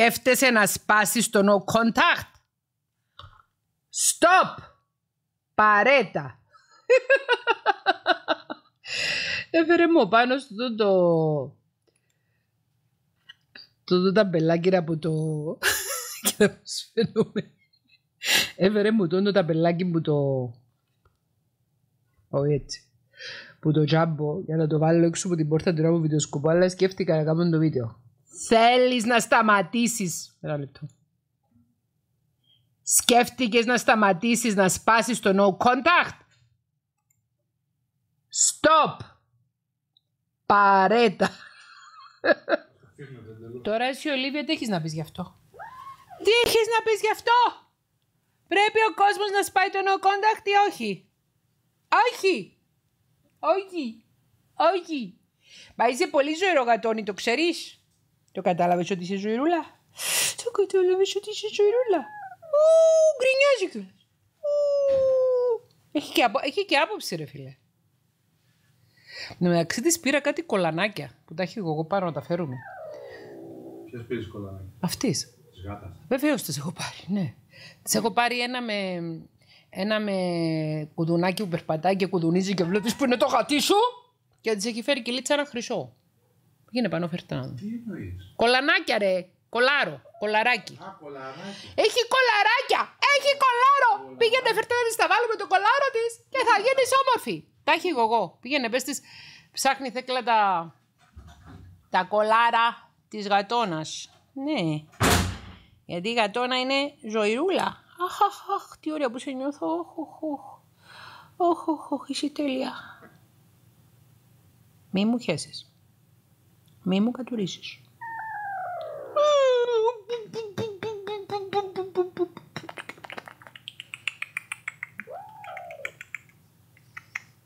Σκέφτεσαι να σπάσεις το no contact; Stop. Παρέτα. Έφερε μου πάνω στο το... Το, το ταμπελάκι από το... Κοίτα πώς φαίνομαι. Έφερε μου το ταμπελάκι που το... Όχι έτσι. Που το τζάμπο για να το βάλω έξω από την πόρτα του ράμου βιντεοσκοπού αλλά σκέφτηκα να κάνω το βίντεο. Θέλεις να σταματήσεις. Ένα λεπτό. Σκέφτηκες να σταματήσεις να σπάσεις το no contact; Stop. Παρέτα. Τώρα εσύ Ολίβια τι έχεις να πεις γι' αυτό; Τι έχεις να πεις γι' αυτό; Πρέπει ο κόσμος να σπάει το no contact ή όχι; Όχι. Όχι. Όχι. Μα είσαι πολύ ζωηρογατόνι, το ξέρεις; Το κατάλαβες ότι είσαι ζωηρούλα; Το κατάλαβες ότι είσαι ζωηρούλα. Ου, γκρινιάζει κιόλας. Έχει και, έχει και άποψη ρε φίλε. Ναι, μεταξύ της πήρα κάτι κολανάκια που τα έχω εγώ πάρω να τα φέρουμε. Ποιες πήρες κολανάκια; Αυτής. Της γάτας. Βεβαίως τις έχω πάρει, ναι. Τις έχω πάρει ένα με, ένα με κουδουνάκι που περπατάει και κουδουνίζει και βλέπεις που είναι το γατί σου και της έχει φέρει και λίτσα ένα χρυσό. Πήγαινε πάνω φερτά. Τι εννοείς; Κολανάκια ρε, κολάρο, κολαράκι. Α, κολαράκι. Έχει κολαράκια! Έχει κολάρο! Πήγαινε φέρτε να της τα βάλουμε το κολάρο της και θα γίνεις όμορφη. Τα έχει εγώ. Πήγαινε πες της, ψάχνει θέκλα τα, τα κολάρα της γατώνας. Ναι. Γιατί η γατώνα είναι ζωηρούλα. Αχ, αχ, αχ, τι ωραία που σε νιώθω. Οχ, οχ, οχ. Οχ, οχ, οχ, είσαι τέλεια. Μη μου χέσεις. Μη μου κατουρίσεις.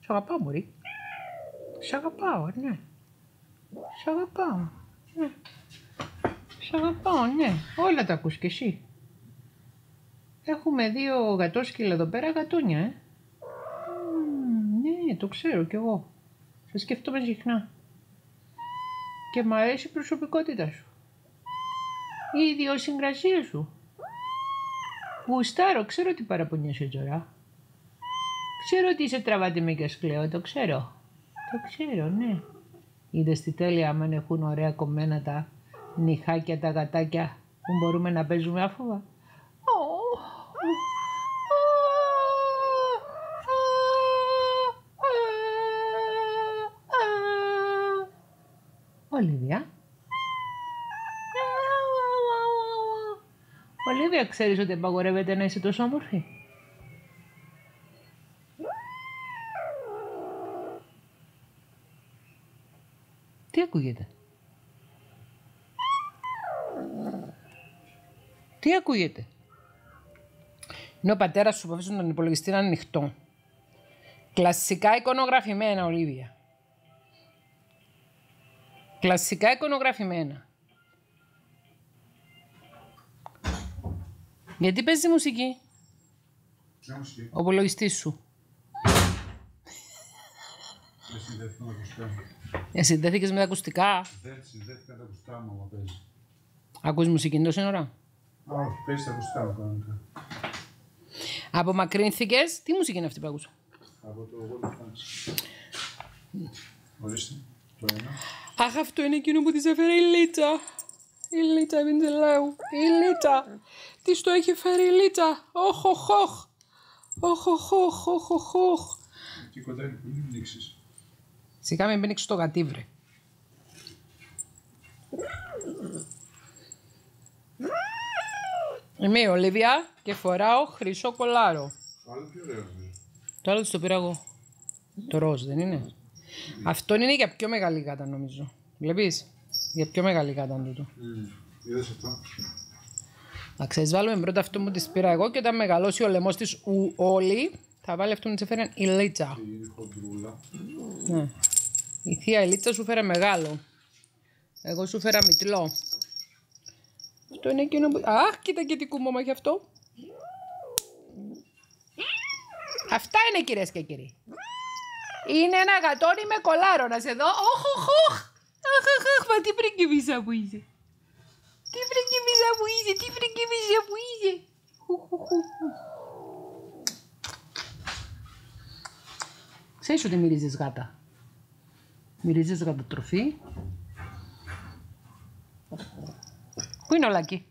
Σ' αγαπάω, μωρή. Σ' αγαπάω, ναι. Σ' αγαπάω, ναι. Σ' αγαπάω, ναι. Όλα τα ακούς κι εσύ. Έχουμε δύο γατόσκυλα εδώ πέρα, γατούνια, ε. Μμμ, ναι, το ξέρω κι εγώ. Σε σκέφτομαι συχνά. Και μ' αρέσει η προσωπικότητα σου. Η ιδιοσυγκρασία σου. Γουστάρω, ξέρω τι παραπονιέσαι τώρα. Ξέρω ότι είσαι τραβάτη με και σκλέο, το ξέρω. Το ξέρω, ναι. Είδες τι τέλεια άμα έχουν ωραία κομμένα τα νυχάκια, τα γατάκια που μπορούμε να παίζουμε άφοβα. Ολίβια. Ολίβια, ξέρεις ότι απαγορεύεται να είσαι τόσο όμορφη; Τι ακούγεται; Τι ακούγεται; Είναι ο πατέρας σου που αφήσουν τον υπολογιστή να είναι ανοιχτό. Κλασικά εικονογραφημένα, Ολίβια. Κλασικά εικονογραφημένα. Γιατί παίζεις μουσική, Ποια μουσική; ο υπολογιστής σου. Δεν συνδέθηκα με τα ακουστικά μου. Συνδέθηκες με τα ακουστικά; Δεν συνδέθηκα με τα ακουστικά μου άμα παίζεις. Ακούς μουσική τόση ώρα. Α, όχι, παίζεις τα ακουστικά μου κανονικά. Απομακρύνθηκες. Τι μουσική είναι αυτή που άκουσα. Από το World of Fantasy. Ορίστε. Το ένα. Αχ, αυτό είναι εκείνο που της έφερε η Λίτσα. Η Λίτσα Βιντσελάου. Η Λίτσα. Τι το έχει φέρει η Λίτσα. Όχ, οχ, οχ. Όχ, οχ, οχ, οχ, οχ, οχ. Εκεί κοντά είναι πολύ μνήξεις. Σιγά μην μπαίνει στο γατίβρε. Είμαι η Ολίβια και φοράω χρυσό κολάρο. Το άλλο πιο ωραίο είναι. Το άλλο της το πήρα εγώ. Το ροζ δεν είναι; Αυτό είναι για πιο μεγάλη γάτα νομίζω. Βλέπεις; Για πιο μεγάλη γάτα είναι τούτο. Μμμ. Είδες αυτό; Να ξέρεις βάλουμε πρώτα αυτό που της πήρα εγώ και όταν μεγαλώσει ο λαιμός της ου, όλη θα βάλει αυτό που της έφερε η Λίτσα. Και είναι χοντρούλα. Ναι. Η θεία η Λίτσα σου φέρε μεγάλο. Εγώ σου φέρα μητλό. Αυτό είναι εκείνο που... Αχ, κοίτα και τι κουμώμα έχει αυτό. Αυτά είναι κυρίες και κύριοι. Είναι ένα γατόνι με κολάρο. Να σε δω. Όχ, όχ, όχ. Αχ, αχ, αχ, μα τι πριγκιβίσα που είσαι. Τι πριγκίπισσα που είσαι, τι πριγκίπισσα που είσαι. Ξέρεις ότι μυρίζεις γάτα. Μυρίζεις γατοτροφή. Πού είναι ο Λάκη;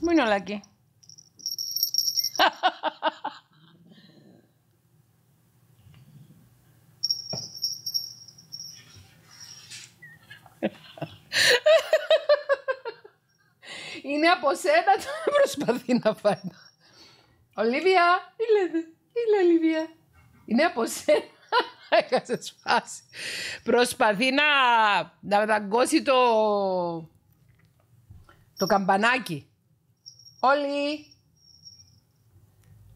Πού είναι ο Λάκη; Είναι από σένα, το προσπαθεί να φάει. Ολίβια, τι λέτε, τι λέει Ολίβια; Είναι από σένα. Έχασε σπάσει. Προσπαθεί να, να δαγκώσει το, το καμπανάκι. Όλοι.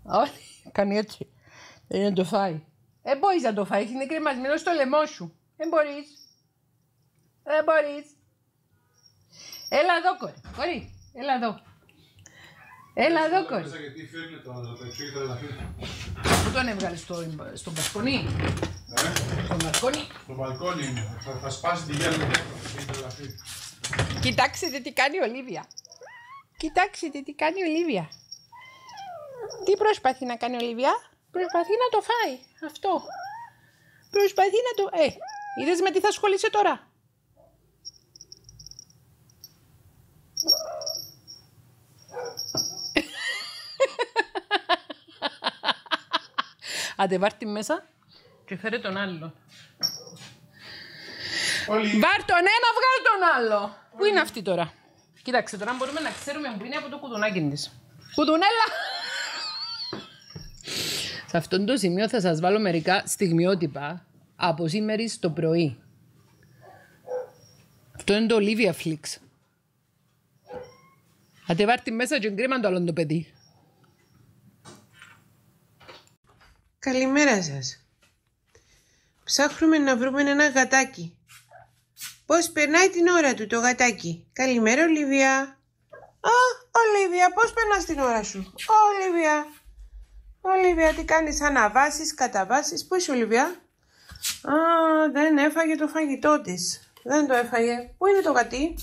Όλοι. Κάνει έτσι. Δεν να το φάει. Δεν μπορείς να το φάεις. Είναι κρεμασμένο στο λαιμό σου. Δεν μπορείς. Δεν μπορείς. Έλα εδώ, κορί. Κορί. Έλα εδώ. Έλα εδώ, κορί. Γιατί φέρνει το άντρα, το εξήγει το εδαφείο. Πού τον έβγαλες στο, στο μπασκονί. Ε, Στο μπασκονί. στο μπαλκόνι είναι. Θα, θα σπάσει τη γέλα του. εξήγει το εδαφείο. Κοιτάξτε τι κάνει η Ολίβια. Κοιτάξτε τι κάνει η Ολίβια. Τι προσπαθεί να κάνει η Ολίβια; Προσπαθεί να το φάει. Αυτό. Προσπαθεί να το... Ε, είδες με τι θα ασχολείσαι τώρα; Άντε βάρ' τη μέσα και φέρε τον άλλο. Όλοι Βάρ τον ένα, βγάλ τον άλλο. Πού είναι αυτή τώρα; Κοίταξε, τώρα μπορούμε να ξέρουμε που είναι από το κουδουνάκι της. Κουδουνέλα! Σε αυτό το σημείο θα σας βάλω μερικά στιγμιότυπα από σήμερα το πρωί. Αυτό είναι το Olivia Flix. Άντε βάρ' τη μέσα και γκρίμαν το άλλο το παιδί. Καλημέρα σας. Ψάχνουμε να βρούμε ένα γατάκι. Πώς περνάει την ώρα του το γατάκι; Καλημέρα Ολίβια. Α, Ολίβια, πώς περνάς την ώρα σου; Ω, Ολίβια. Ολίβια, τι κάνεις, αναβάσεις, καταβάσεις; Πού είσαι Ολίβια; Α, δεν έφαγε το φαγητό της. Δεν το έφαγε. Πού είναι το γατί;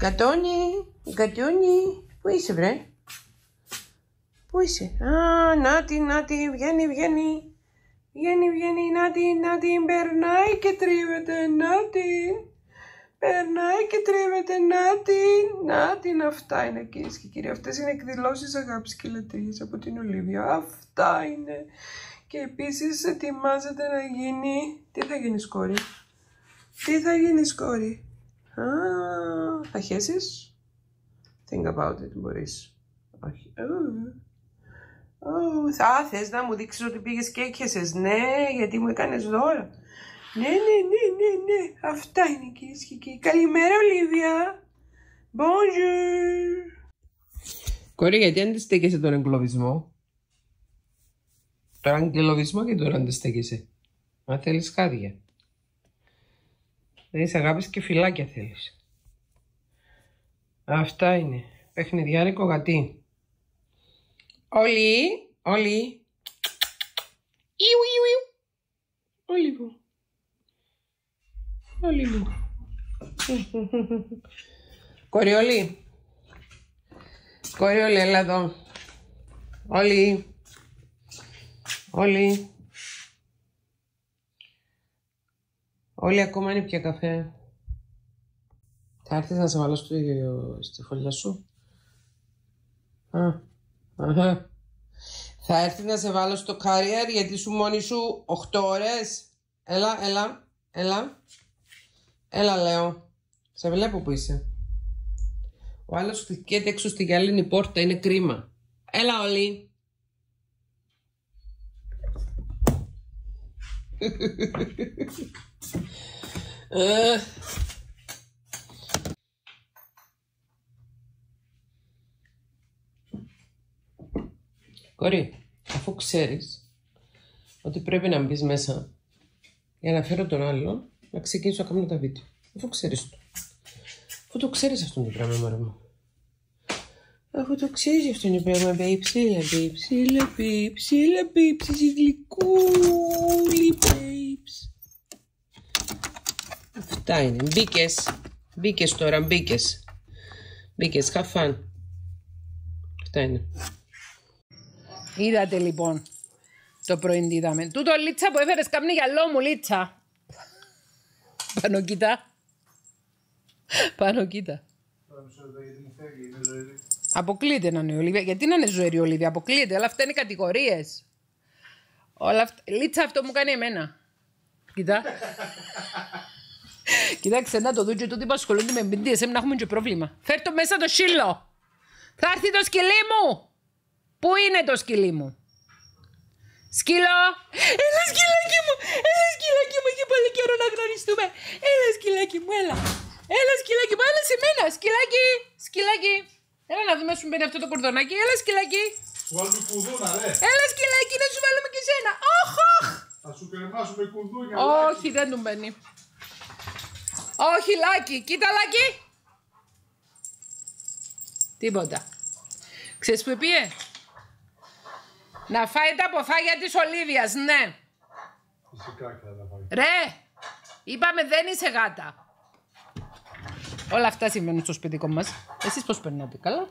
Γατόνι, γατόνι. Πού είσαι βρε; Πού είσαι; Α, νάτι, νάτι, βγαίνει, βγαίνει. Βγαίνει, βγαίνει, νάτι, νάτι, περνάει και τρίβεται, νάτι. Περνάει και τρίβεται, νάτι. Νάτι, αυτά είναι κυρίες και κύριοι. Αυτές είναι εκδηλώσεις αγάπης και λατρείας από την Ολίβια. Αυτά είναι. Και επίσης ετοιμάζεται να γίνει... Τι θα γίνει σκόρη; Τι θα γίνει σκόρη; Α, θα χέσεις; Think about it, μπορείς. Όχι. Ου. Ω, θα θες να μου δείξεις ότι πήγες και έκχεσες. Ναι, γιατί μου έκανες δώρα. Ναι, ναι, ναι, ναι, ναι. Αυτά είναι κυρίες και κύριοι. Καλημέρα, Ολίβια. Bonjour. Κόρη, γιατί αντιστέκεσαι τον εγκλωβισμό; Τον εγκλωβισμό και τον αντιστέκεσαι. Μα θέλεις χάδια. Θέλεις αγάπης και φυλάκια θέλεις. Αυτά είναι. Παιχνιδιάρικο γατί. Όλοι, όλοι. Ιου, ιου, ιου. Όλοι μου. Όλοι μου. Κοριόλι. Κοριόλι, έλα εδώ. Όλοι. Όλοι. Όλοι ακόμα είναι πια καφέ. Θα έρθεις να σε βάλω στο, στη φωλιά σου. Α, αχα. Θα έρθεις να σε βάλω στο carrier γιατί σου μόνη σου 8 ώρες. Έλα, έλα, έλα. Έλα, λέω. Σε βλέπω που είσαι. Ο άλλος χτυπιέται έξω στη γυάλινη πόρτα. Είναι κρίμα. Έλα, όλοι. Ε. Κορί, αφού ξέρεις ότι πρέπει να μπεις μέσα για να φέρω τον άλλον, να ξεκινήσω να κάνω τα βίντεο. Αφού ξέρεις το. Αφού το ξέρεις αυτό το πράγμα, μωρέ μου. Αφού το ξέρεις αυτό το πράγμα, babes, έλα, babes, έλα, babes, έλα, babes, εσύ γλυκούλη, babes. Αυτά είναι. Μπήκες. Μπήκες τώρα, μπήκες. Μπήκες, χαφάν. Αυτά είναι. Είδατε λοιπόν. Το πρωί τι είδαμε. Τούτο λίτσα που έφερες κάμνη γυαλό μου λίτσα. Πάνω κοίτα. Πάνω κοίτα. Τώρα μισό λεπτό γιατί μου φεύγει, είναι ζωή. Αποκλείεται να είναι η Ολίβια. Γιατί να είναι ζωηρή η Ολίβια. Αποκλείεται. Όλα αυτά είναι κατηγορίες. Όλα αυτά. Λίτσα αυτό μου κάνει εμένα. Κοιτά. Κοιτάξτε να το δουν και τούτοι που ασχολούνται με BDSM να έχουμε και πρόβλημα. Φέρ το μέσα το σύλλο. Θα έρθει το σκυλί μου. Πού είναι το σκυλί μου; Σκύλο. Έλα σκυλάκι μου. Έλα σκυλάκι μου. Έχει πολύ καιρό να γνωριστούμε. Έλα σκυλάκι μου. Έλα. Έλα σκυλάκι μου. Έλα σε μένα. Σκυλάκι. Σκυλάκι. Έλα να δούμε σου μπαίνει αυτό το κορδονάκι. Έλα σκυλάκι. Σου βάλουμε κουδούνα, ρε. Έλα σκυλάκι να σου βάλουμε και σένα. Οχ, οχ. Θα σου κρεμάσουμε κουδούνια. Όχι, δεν του μπαίνει. Όχι, Λάκη. Κοίτα, Λάκη. Τίποτα. Ξέρεις που πήγε. Να φάει τα αποφάγια της Ολίβιας, ναι. Φυσικά και θα τα φάει. Ρε, είπαμε δεν είσαι γάτα. Όλα αυτά συμβαίνουν στο σπιτικό μας. Εσείς πώς περνάτε, καλά;